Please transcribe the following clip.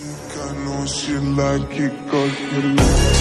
I know she like it cause you